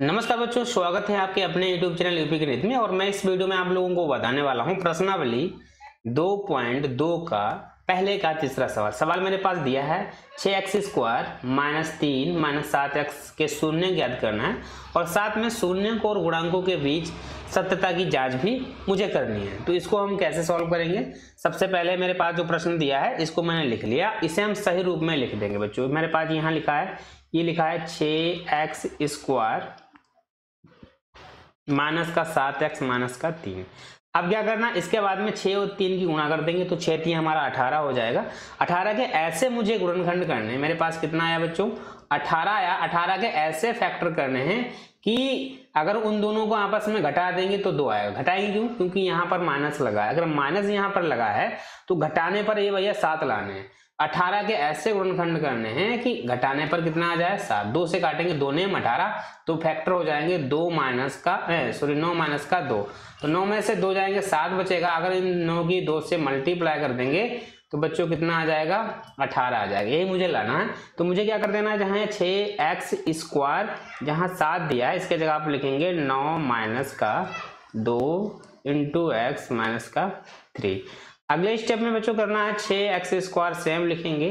नमस्कार बच्चों, स्वागत है आपके अपने YouTube चैनल यूपी गणित में और मैं इस वीडियो में आप लोगों को बताने वाला हूँ प्रश्नावली 2.2 का पहले का तीसरा सवाल। सवाल मेरे पास दिया है छः एक्स स्क्वायर माइनस तीन माइनस सात एक्स के शून्य ज्ञात करना है और साथ में शून्य को और गुणांकों के बीच सत्यता की जाँच भी मुझे करनी है। तो इसको हम कैसे सॉल्व करेंगे? सबसे पहले मेरे पास जो प्रश्न दिया है, इसको मैंने लिख लिया। इसे हम सही रूप में लिख देंगे बच्चों। मेरे पास यहाँ लिखा है, ये लिखा है छ एक्स स्क्वायर माइनस का सात एक्स माइनस का तीन। अब क्या करना, इसके बाद में छः और तीन की गुणा कर देंगे तो छः तीन हमारा अठारह हो जाएगा। अठारह के ऐसे मुझे गुणनखंड करने हैं। मेरे पास कितना आया बच्चों? अठारह आया। अठारह के ऐसे फैक्टर करने हैं कि अगर उन दोनों को आपस में घटा देंगे तो दो आएगा। घटाएँगे क्यों? क्योंकि यहाँ पर माइनस लगा है। अगर माइनस यहाँ पर लगा है तो घटाने पर ये भैया सात लाने हैं। अठारह के ऐसे गुणनखंड करने हैं कि घटाने पर कितना आ जाए? सात। दो से काटेंगे, दो नेम अठारह तो फैक्टर हो जाएँगे दो माइनस का सॉरी नौ माइनस का दो। तो नौ में से दो जाएँगे, सात बचेगा। अगर इन नौ की दो से मल्टीप्लाई कर देंगे तो बच्चों कितना आ जाएगा? अठारह आ जाएगा। यही मुझे लाना है। तो मुझे क्या कर देना है? जहाँ छः एक्स स्क्वायर जहाँ सात दिया है, इसके जगह आप लिखेंगे नौ माइनस का दो इंटू एक्स माइनस का थ्री अगले स्टेप में बच्चों करना है छः एक्स स्क्वायर सेम लिखेंगे।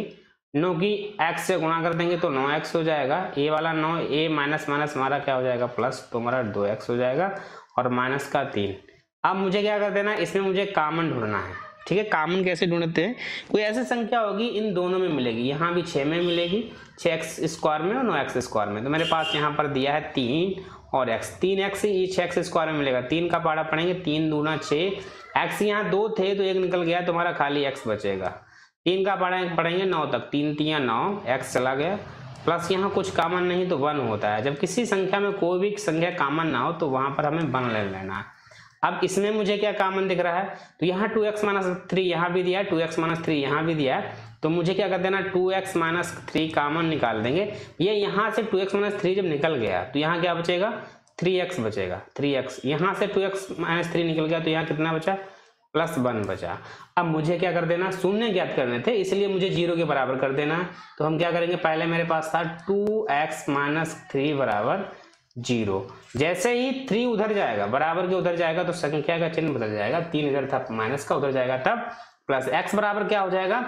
नौ की एक्स से गुणा कर देंगे तो नौ एक्स हो जाएगा। ए वाला नौ, ए माइनस माइनस हमारा क्या हो जाएगा? प्लस तो हमारा दो एक्स हो जाएगा और माइनस का तीन। अब मुझे क्या कर देना इसमें मुझे कामन ढूंढना है। ठीक है? कामन कैसे ढूंढते हैं? कोई ऐसी संख्या होगी, इन दोनों में मिलेगी। यहाँ भी छः में मिलेगी छः एक्स स्क्वायर में और नौ एक्स स्क्वायर में। तो मेरे पास यहाँ पर दिया है तीन और एक्स तीन एक्स छः एक्स स्क्वायर में मिलेगा। तीन का पाड़ा पड़ेंगे तीन दूना छः एक्स यहाँ दो थे तो एक निकल गया, तुम्हारा खाली एक्स बचेगा। तीन का पढ़ा पढ़ेंगे, नौ तक। तीन तिया नौ एक्स चला गया। प्लस यहाँ कुछ कामन नहीं तो वन होता है। जब किसी संख्या में कोई भी संख्या कामन ना हो तो वहाँ पर हमें वन ले लेना। है अब इसमें मुझे क्या कामन दिख रहा है? तो यहाँ टू एक्स माइनस थ्री यहाँ भी दिया टू एक्स माइनस थ्री यहाँ भी दिया है। तो मुझे क्या कर देना two X minus three common निकाल देंगे। ये यह यहाँ से टू एक्स माइनस थ्री जब निकल गया तो यहाँ क्या बचेगा? थ्री एक्स बचेगा। थ्री एक्स यहाँ से टू एक्स माइनस थ्री निकल गया तो यहाँ कितना बचा? प्लस वन बचा। अब मुझे क्या कर देना, शून्य ज्ञात करने थे, इसलिए मुझे ज़ीरो के बराबर कर देना। तो हम क्या करेंगे, पहले मेरे पास था टू एक्स माइनस थ्री बराबर ज़ीरो। जैसे ही थ्री उधर जाएगा, बराबर के उधर जाएगा तो संख्या का चिन्ह बदल जाएगा। तीन इधर था माइनस का उधर जाएगा, तब प्लस एक्स बराबर क्या हो जाएगा?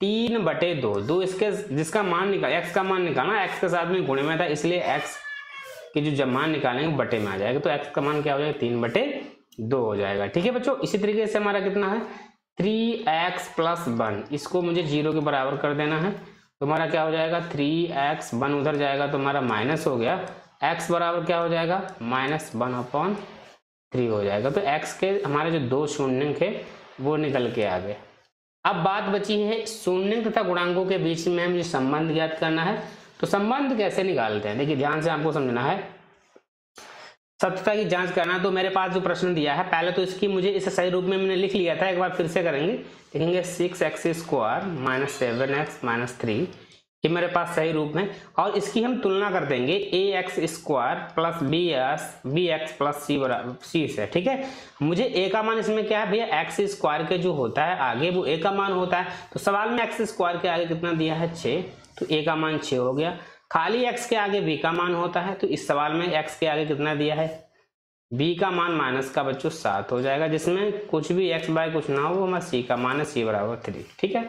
तीन बटे दो। दो इसके, जिसका मान निकाल एक्स का मान निकालना एक्स के साथ में गुणे में था, इसलिए एक्स कि जो जब मान निकालेंगे बटे में आ जाएगा। तो एक्स का मान क्या हो जाएगा? तीन बटे दो हो जाएगा। ठीक है बच्चों, इसी तरीके से हमारा कितना है? Three x plus one. इसको मुझे ज़ीरो के बराबर कर देना है। तो हमारा क्या हो जाएगा? थ्री एक्स वन उधर जाएगा तो हमारा माइनस हो गया। एक्स बराबर क्या हो जाएगा? माइनस वन अपॉन थ्री हो जाएगा। तो एक्स के हमारे जो दो शून्य थे वो निकल के आ गए। अब बात बची है शून्य तथा गुणांकों के बीच में मुझे संबंध ज्ञात करना है। तो संबंध कैसे निकालते हैं? देखिए, ध्यान से आपको समझना है। सत्यता की जाँच करना तो मेरे पास जो प्रश्न दिया है, पहले तो इसकी मुझे इसे सही रूप में मैंने लिख लिया था, एक बार फिर से करेंगे। लिखेंगे six x square minus seven x minus three ये मेरे पास सही रूप है और इसकी हम तुलना कर देंगे a x square plus b s b x plus c बराबर सी से, ठीक है? मुझे ए का मान इसमें क्या है भैया? एक्स स्क्वायर के जो होता है आगे, वो ए का मान होता है। तो सवाल में एक्स स्क्वायर के आगे कितना दिया है? छः। तो ए का मान छः हो गया। खाली एक्स के आगे बी का मान होता है तो इस सवाल में एक्स के आगे कितना दिया है? बी का मान माइनस का बच्चों सात हो जाएगा, जिसमें कुछ भी एक्स बाय कुछ ना हो, वो हमारा सी का मान है सी बराबर थ्री ठीक है?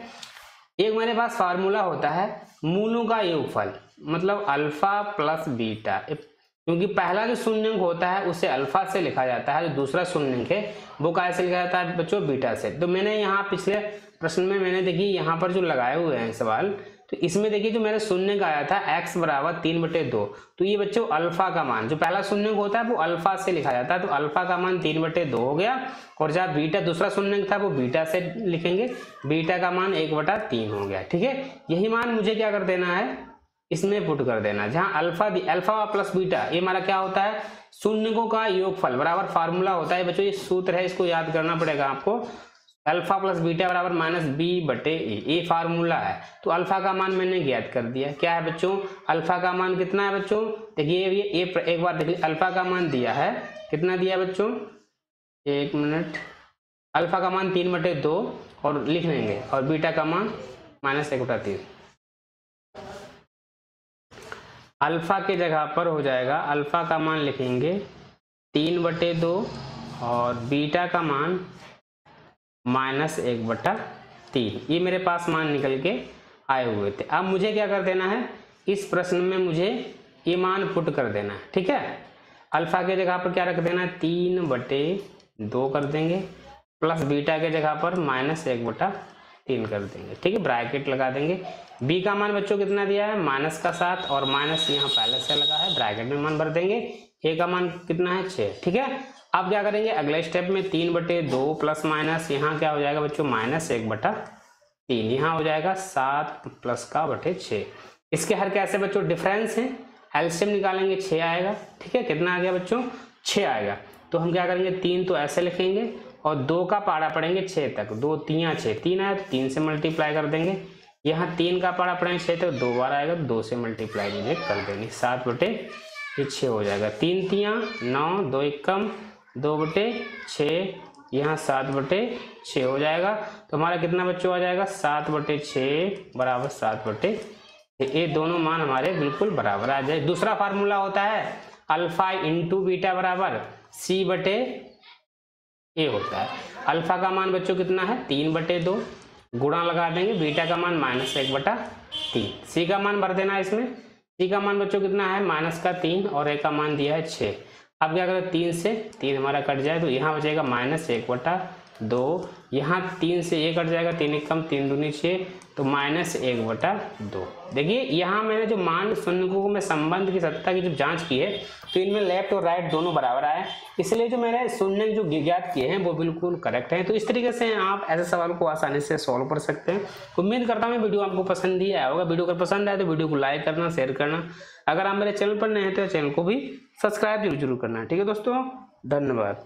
एक मेरे पास फार्मूला होता है मूलों का योगफल मतलब अल्फ़ा प्लस बीटा। क्योंकि पहला जो शून्यंक होता है, उसे अल्फ़ा से लिखा जाता है, जो दूसरा शून्यंक है, वो कैसे लिखा जाता है बच्चों? बीटा से। तो मैंने यहाँ पिछले प्रश्न में मैंने देखी, यहाँ पर जो लगाए हुए हैं सवाल तो इसमें देखिए जो मैंने शून्य का आया था, x बराबर तीन बटे दो। तो ये बच्चों अल्फ़ा का मान, जो पहला शून्य होता है, वो अल्फ़ा से लिखा जाता है। तो अल्फ़ा का मान तीन बटे दो हो गया, और जहाँ बीटा दूसरा शून्य था, वो बीटा से लिखेंगे। बीटा का मान एक बटा तीन हो गया, ठीक है? यही मान मुझे क्या कर देना है? इसमें पुट कर देना जहाँ अल्फ़ा अल्फ़ा प्लस बीटा, ये हमारा क्या होता है? शून्यकों का योगफल, बराबर फार्मूला होता है। बच्चों, ये सूत्र है, इसको याद करना पड़ेगा आपको। अल्फ़ा प्लस बीटा बराबर माइनस बी बटे ए ए फार्मूला है। तो अल्फ़ा का मान मैंने ज्ञात कर दिया। क्या है बच्चों? अल्फ़ा का मान कितना है बच्चों? देखिए ये ए, एक बार देखिए अल्फ़ा का मान दिया है। कितना दिया बच्चों? एक मिनट। अल्फ़ा का मान तीन बटे दो और लिख लेंगे। और बीटा का मान माइनस एक बटा तीन। अल्फ़ा के जगह पर हो जाएगा। अल्फ़ा का मान लिखेंगे तीन बटे दो और बीटा का मान माइनस एक बटा तीन। ये मेरे पास मान निकल के आए हुए थे। अब मुझे क्या कर देना है? इस प्रश्न में मुझे ये मान पुट कर देना है, ठीक है? अल्फ़ा के जगह पर क्या रख देना है? तीन बटे दो कर देंगे, प्लस बीटा के जगह पर माइनस एक बटा तीन कर देंगे, ठीक है? ब्रैकेट लगा देंगे। बी का मान बच्चों कितना दिया है? माइनस का सात, और माइनस यहाँ पहले से लगा है, ब्रैकेट में मान भर देंगे। ए का मान कितना है? छः ठीक है? अब क्या करेंगे? अगले स्टेप में तीन बटे दो प्लस माइनस यहाँ क्या हो जाएगा बच्चों? माइनस एक बटा तीन। यहाँ हो जाएगा सात प्लस का बटे छः। इसके हर कैसे बच्चों? डिफरेंस है। एल्शियम निकालेंगे, छः आएगा। ठीक है? कितना आ गया बच्चों? छः आएगा। तो हम क्या करेंगे? तीन तो ऐसे लिखेंगे और दो का पारा पड़ेंगे छः तक। दो तीन छः। तीन आया तो तीन से मल्टीप्लाई कर देंगे। यहाँ तीन का पारा पड़ेंगे छः तक। दो बार आएगा दो से मल्टीप्लाई कर देंगे। सात बटे ये छः हो जाएगा। तीन तियाँ, नौ, दो एक कम दो बटे छः, यहाँ सात बटे छः हो जाएगा। तो हमारा कितना बच्चों आ जाएगा? सात बटे छः बराबर सात बटे ये दोनों मान हमारे बिल्कुल बराबर आ जाए। दूसरा फार्मूला होता है अल्फ़ा इंटू बीटा बराबर सी बटे ए होता है। अल्फ़ा का मान बच्चों कितना है? तीन बटे दो। गुणा लगा देंगे, बीटा का मान माइनस एक बटा तीन। सी का मान भर देना है इसमें। सी का मान बच्चों कितना है? माइनस का तीन और ए का मान दिया है छः। अब क्या करें? तीन से तीन हमारा कट जाए तो यहाँ बचेगा माइनस एक बटा दो, यहाँ तीन से एक कट जाएगा, तीन एक कम, तीन दूनी छः तो माइनस एक बटा दो। देखिए, यहाँ मैंने जो मान शून्यकों में संबंध की सत्ता की जो जाँच की है तो इनमें लेफ़्ट और राइट दोनों बराबर आए इसलिए जो मैंने शून्य जो ज्ञात किए हैं, वो बिल्कुल करेक्ट हैं। तो इस तरीके से आप ऐसे सवाल को आसानी से सॉल्व कर सकते हैं। उम्मीद करता हूँ वीडियो आपको पसंद ही आया होगा। वीडियो अगर पसंद आए तो वीडियो को लाइक करना, शेयर करना। अगर आप मेरे चैनल पर नए हैं तो चैनल को भी सब्सक्राइब ज़रूर ज़रूर करना, ठीक है दोस्तों? धन्यवाद।